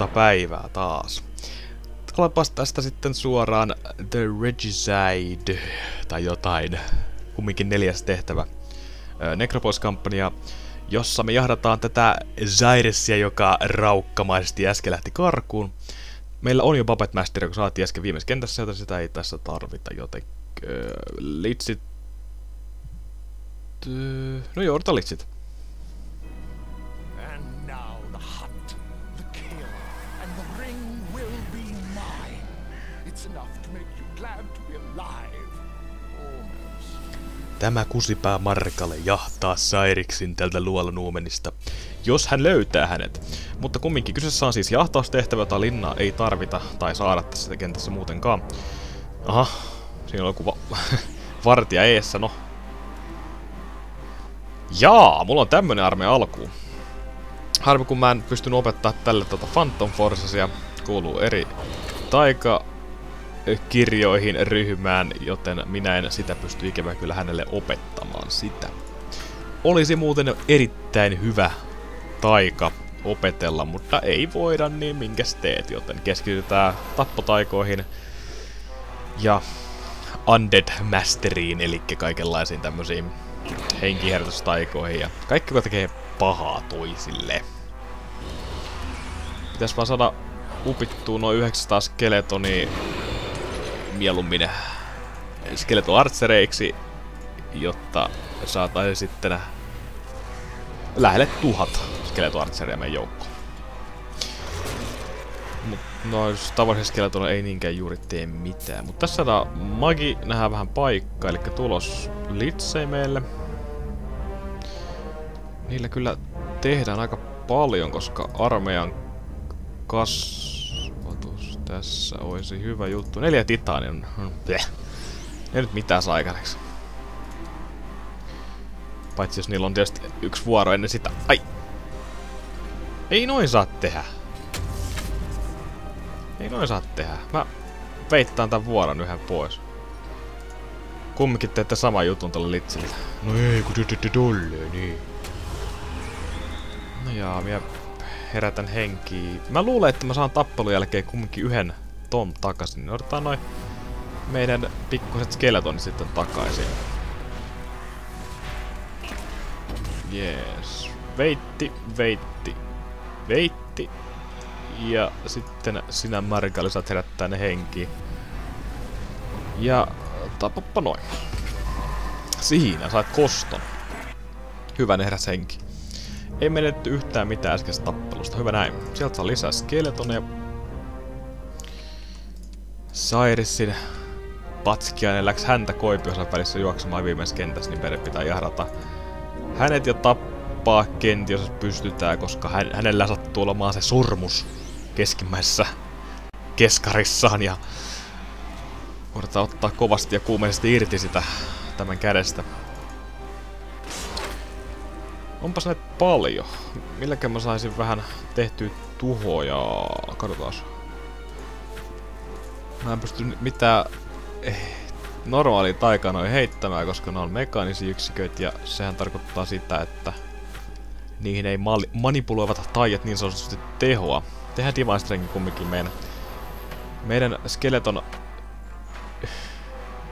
uutta päivää taas. Olepas tästä sitten suoraan The Regicide, tai jotain, kumminkin neljäs tehtävä. Necropolis-kampanja, jossa me jahdataan tätä Zairesia, joka raukkamaisesti äsken lähti karkuun. Meillä on jo Puppet Master, joka saatiin äsken viimeisessä kentässä, joten sitä ei tässä tarvita, joten litsit... No joo, litsit. Tämä kusipää Markale jahtaa Sairiksin tältä luolanuumenista, jos hän löytää hänet. Mutta kumminkin kyseessä on siis jahtaustehtävä, jota linnaa ei tarvita tai saada tässä kentässä muutenkaan. Aha, siinä on kuva vartija eessä, no. Jaa, mulla on tämmönen armeija alkuun. Harmi kun mä en pystynyt opettaa tälle tota Phantom Forcesia. Kuuluu eri taika kirjoihin ryhmään, joten minä en sitä pysty ikävä kyllä hänelle opettamaan sitä. Olisi muuten erittäin hyvä taika opetella, mutta ei voida, niin minkäs teet, joten keskitytään tappotaikoihin ja Undead Masteriin, eli kaikenlaisiin tämmöisiin henkiherätystaikoihin ja kaikki, joka tekee pahaa toisille. Pitäis vaan saada upittua noin 900 skeletonia mieluummin skeleton artsereiksi, jotta saataisiin sitten lähelle tuhat skeleton artseria meidän joukkoon. Mut no, tavallisesti skeleton ei niinkään juuri tee mitään. Mutta tässä saadaan magi, nähdään vähän paikkaa, eli tulos litsei meille. Niillä kyllä tehdään aika paljon, koska armeijan kasvatus tässä olisi hyvä juttu. Neljä titaania on... Bleh. Ei nyt mitään saa aikaiseksi. Paitsi jos niillä on tietysti yksi vuoro ennen sitä. Ai! Ei noin saa tehdä. Ei noin saa tehdä. Mä veittaan tän vuoron yhden pois. Kumminkin teette sama jutun tällä litsillä. No ei, kun te tolleen, niin. No jaa, minä herätän henkiä. Mä luulen, että mä saan tappelun jälkeen kumminkin yhden Tom takaisin. Niin noin meidän pikkuset skeletonit sitten takaisin. Jees. Veitti, veitti, veitti. Ja sitten sinä Margali saat herättää ne henkiin. Ja tapappa noin. Siinä, saat koston. Hyvä ne heräs henki. Ei menetty yhtään mitään äskeisestä tappelusta. Hyvä näin. Sieltä saa lisää skeletoneja. Sairissin patskiainen läks häntä koipiosan välissä juoksemaan viimeisessä kentässä, niin meidän pitää jahdata hänet ja tappaa kenti, jos pystytään, koska hän, hänellä sattuu olemaan se surmus keskimmäisessä keskarissaan ja koitetaan ottaa kovasti ja kuumeisesti irti sitä tämän kädestä. Onpas näitä paljon. Milläkään mä saisin vähän tehtyä tuhoja. Katsotaan. Mä en pysty mitään eh, normaalia taikanoja heittämään, koska ne on mekaanisia yksiköitä ja sehän tarkoittaa sitä, että niihin ei manipuloivat taijat niin sanotusti tehoa. Tehdään Divine Strength kumminkin meidän, meidän skeleton...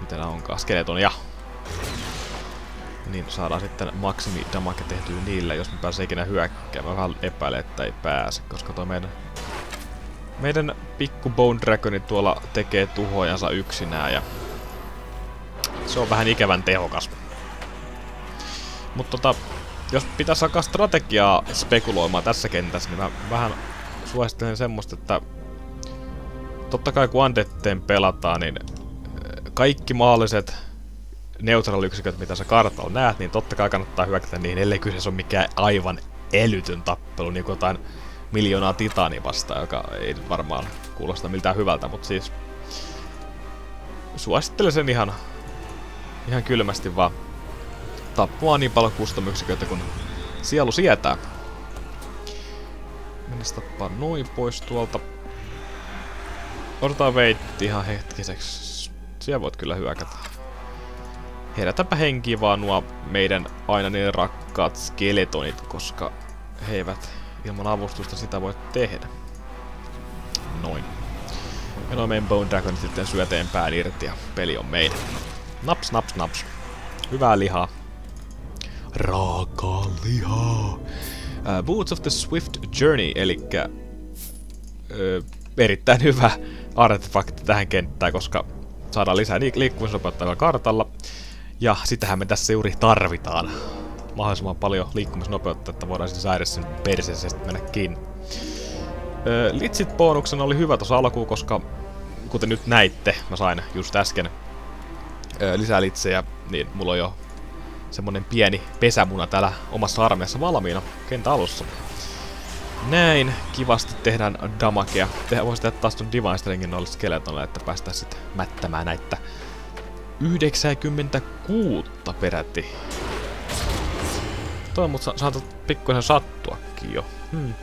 Mitä nää onkaan? Skeleton ja niin saadaan sitten maksimi damage tehtyä niillä, jos me pääsee ikinä hyökkäämään. Vähän epäilen, että ei pääse, koska toi meidän... Meidän pikku Bone Dragoni tuolla tekee tuhojansa yksinään ja... Se on vähän ikävän tehokas. Mutta tota, jos pitäisi alkaa strategiaa spekuloimaan tässä kentässä, niin mä vähän suosittelen semmoista, että totta kai kun Undetteen pelataan, niin kaikki mahdolliset neutraaliyksiköt, mitä sä kartalla näet, niin totta kai kannattaa hyökätä niihin, ellei kyseessä ole mikään aivan älytön tappelu, niin kuin jotain miljoonaa titani vastaan, joka ei varmaan kuulosta miltään hyvältä, mutta siis suosittelen sen ihan, ihan kylmästi vaan tappua niin paljon custom-yksiköitä kun sielu sietää. Mennäs tappaa noin pois tuolta. Odotetaan veitti ihan hetkiseksi. Siellä voit kyllä hyökätä herätäpä henkiä vaan nuo meidän aina niin rakkaat skeletonit, koska he eivät ilman avustusta sitä voi tehdä. Noin. Ja noin meidän Bone Dragonit sitten syöteen pään irti ja peli on meidän. Naps, naps, naps. Hyvää lihaa. Raakaa lihaa. Uh, Boots of the Swift Journey, eli uh, erittäin hyvä artefakti tähän kenttään, koska saadaan lisää liik liikkumisnopeutta kartalla. Ja sitähän me tässä juuri tarvitaan. Mahdollisimman paljon liikkumisnopeutta, että voidaan sitten saada sen perseisesti mennä kiinni. Öö, litsit bonuksena oli hyvä tuossa alkuun, koska kuten nyt näitte, mä sain just äsken öö, lisää litsejä, niin mulla on jo semmonen pieni pesämuna täällä omassa armeijassa valmiina kentän alussa. Näin, kivasti tehdään damakea. Tehdään, voisi tehdä taas ton Divine Stringin noille skeletonille, että päästään sitten mättämään näitä 96 peräti. Toi mut sa saatat pikkuisen sattuakin jo. Hmm.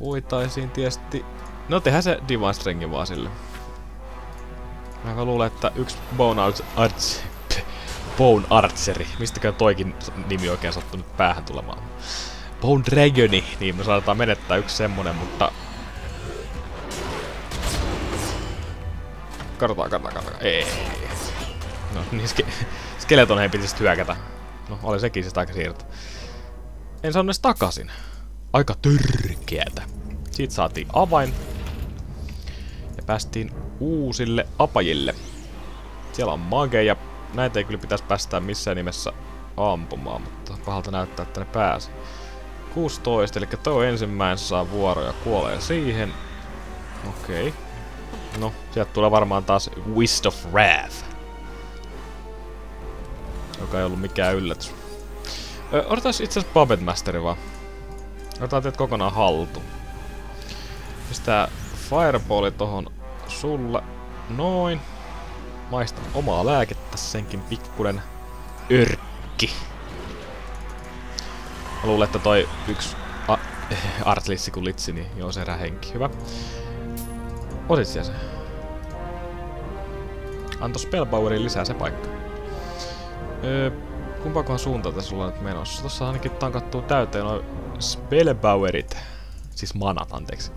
Voitaisiin tietysti... No tehdään se Divine Stringin vaan sille. Mä luulen, että yksi Bone Arts... Bone Archeri. Mistäkö toikin nimi oikein sattunut päähän tulemaan? Bone Dragoni, niin me saadaan menettää yksi semmonen, mutta... Katsotaan, katsotaan, katsotaan. Ei. No, niin ske skeletoneihin pitäisi hyökätä. No, oli sekin sitä aika siirto. En saanut edes takaisin. Aika törkeätä. Siitä saatiin avain. Ja päästiin uusille apajille. Siellä on mageja. Näitä ei kyllä pitäisi päästää missään nimessä ampumaan, mutta pahalta näyttää, että ne pääsi. 16, eli toi ensimmäinen saa vuoro ja kuolee siihen. Okei. Okay. No, sieltä tulee varmaan taas Wist of Wrath. Joka ei ollut mikään yllätys. Ö, odotas itse asiassa Puppet Masteri vaan. Otetaan teet kokonaan haltu. Pistää Fireballi tohon sulle. Noin. Maista omaa lääkettä senkin pikkunen örkki. Mä luulen, että toi yksi Artlissi kun litsi, niin joo se henki. Hyvä. Otit siellä se? Anto Spellpowerin lisää se paikka. Öö, kumpaakohan suunta tässä ollaan nyt menossa? Tossa ainakin tankattuu täyteen noin Spellpowerit. Siis manat, anteeksi.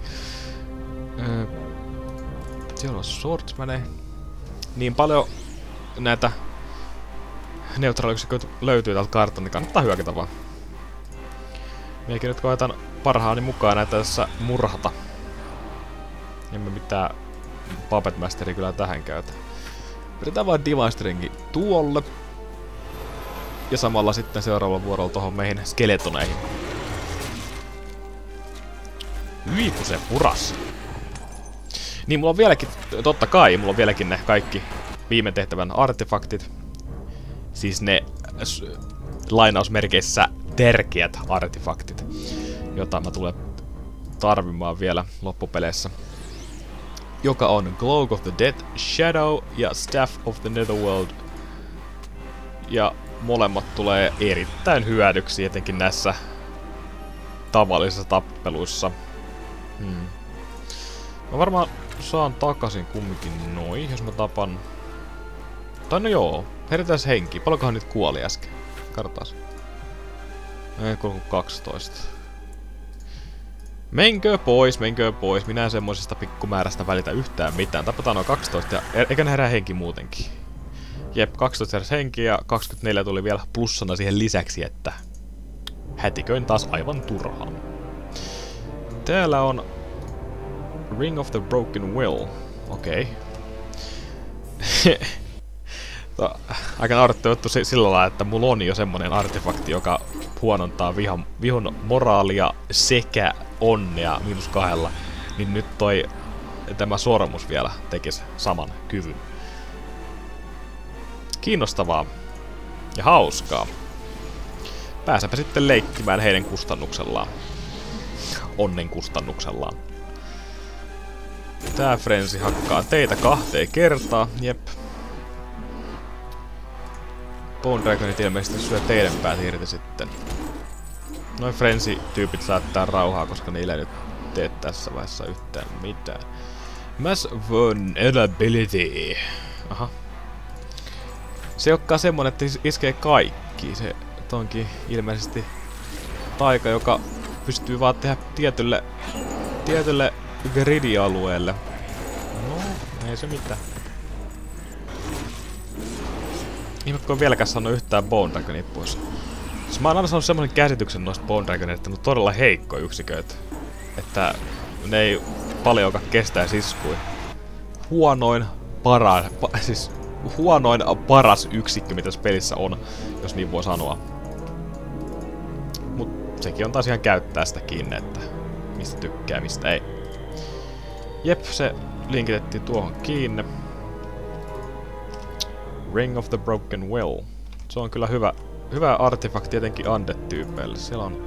Öö, siellä on Swordsmane. Niin paljon näitä neutraaliyksiköitä löytyy täältä kartalta, niin kannattaa hyökätä vaan. Meikin nyt koetan parhaani mukaan näitä tässä murhata. Emme mitään Puppet Masteria kyllä tähän käytä. Pidetään vaan Divine tuolle. Ja samalla sitten seuraavalla vuorolla tohon meihin skeletoneihin. Hyi, se puras. Niin, mulla on vieläkin, totta kai, mulla on vieläkin ne kaikki viime tehtävän artefaktit. Siis ne lainausmerkeissä tärkeät artefaktit, jota mä tulen tarvimaan vielä loppupeleissä. Joka on Glow of the Dead, Shadow ja Staff of the Netherworld. Ja molemmat tulee erittäin hyödyksi, etenkin näissä tavallisissa tappeluissa. Hmm. Mä varmaan saan takaisin kumminkin noin, jos mä tapan... Tai no joo, herätään henki. Paljonkohan nyt kuoli äsken? Katsotaan. Ei kuin 12. Menkö pois, menkö pois. Minä en semmoisesta pikkumäärästä välitä yhtään mitään. Tapataan noin 12 ja eikä ne herää henki muutenkin. Jep, 12 heräs henki ja 24 tuli vielä plussana siihen lisäksi, että hätiköin taas aivan turhaan. Täällä on Ring of the Broken Will. Okei. Okay. aika naurettava juttu sillä lailla, että mulla on jo semmonen artefakti, joka huonontaa vihan, vihon moraalia sekä onnea miinus kahdella. Niin nyt toi tämä sormus vielä tekisi saman kyvyn. Kiinnostavaa ja hauskaa. Pääsepä sitten leikkimään heidän kustannuksellaan. Onnen kustannuksellaan. Tää Frensi hakkaa teitä kahteen kertaa, jep. Bone Dragonit ilmeisesti syö teidän päät irti sitten. Noin Frenzy-tyypit saattaa rauhaa, koska niillä ei nyt tee tässä vaiheessa yhtään mitään. Mass Vulnerability. Aha. Se onkaan semmonen, että iskee kaikki. Se onkin ilmeisesti taika, joka pystyy vaan tehdä tietylle tietylle gridialueelle. No, ei se mitään. Ihme, kun vieläkään saanut yhtään Bone Dragonia pois. Siis mä oon aina saanut semmonen käsityksen noista Bone että ne on todella heikko yksiköitä. Että ne ei paljonkaan kestää siskuja. Huonoin para, pa, siis huonoin paras yksikkö, mitä tässä pelissä on, jos niin voi sanoa. Mut sekin on taas ihan käyttää sitä kiinni, että mistä tykkää, mistä ei. Jep, se linkitettiin tuohon kiinni. Ring of the Broken Will. Se on kyllä hyvä, hyvä artefakti tietenkin Undead-tyypeille. Siellä on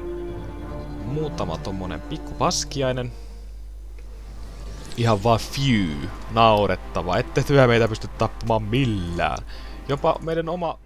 muutama tommonen pikku paskiainen. Ihan vaan few. Naurettava. Ette työ meitä pysty tappamaan millään. Jopa meidän oma